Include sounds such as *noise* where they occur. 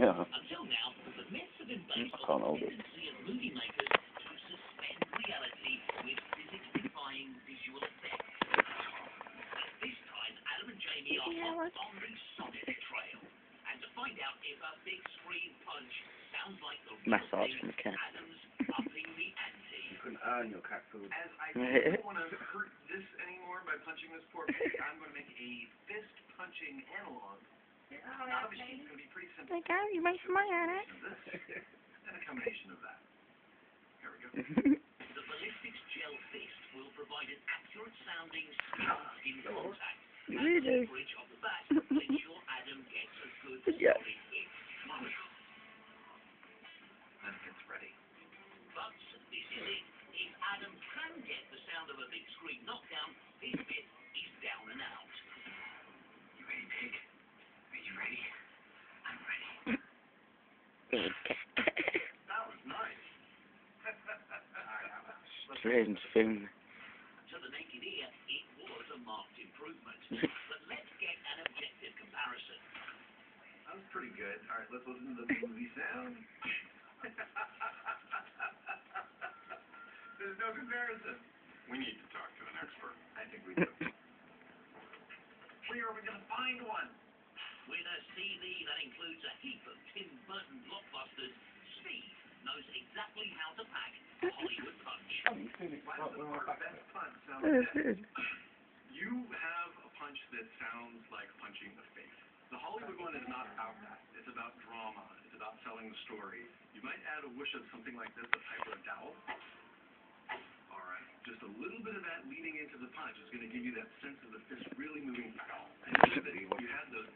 Yeah. Until now, the myths have been based I can't hold it. of movie makers to suspend reality with physics-defying visual effects. This time, Adam and Jamie are Yeah, what? Thundering Sonic Trail. And to find out if a big screen punch sounds like the real Massage from the cat. Adam's upping the ante. You can earn your cat food. As I *laughs* don't want to hurt this anymore by punching this poor pig, I'm going to make a fist punching analog. Now the machine's going to be pretty simple. Like, oh, you make some money on it. And a combination of that. Here we go. The ballistics gel fist will provide an accurate sounding skin-on-skin contact. You and really do. coverage of the back will ensure Adam gets a good *laughs* Yeah. solid hit. Then it gets ready. But this is it. If Adam can get the sound of a big screen knockdown, his bit is down and out. You ready, pig? Are you ready? I'm ready. Let's Strange film. To the naked ear, it was a marked improvement. but let's get an objective comparison. That was pretty good. All right, let's listen to the movie sound. There's no comparison. We need to talk to an expert. I think we do. Where are we going to find one? With a CD that includes a heap exactly how to pack Hollywood punch. You have a punch that sounds like punching the face. The Hollywood one is not about that. It's about drama. It's about telling the story. You might add a wish of something like this, a Piper Dowell. All right. Just a little bit of that leading into the punch is going to give you that sense of the fist really moving. And you, had the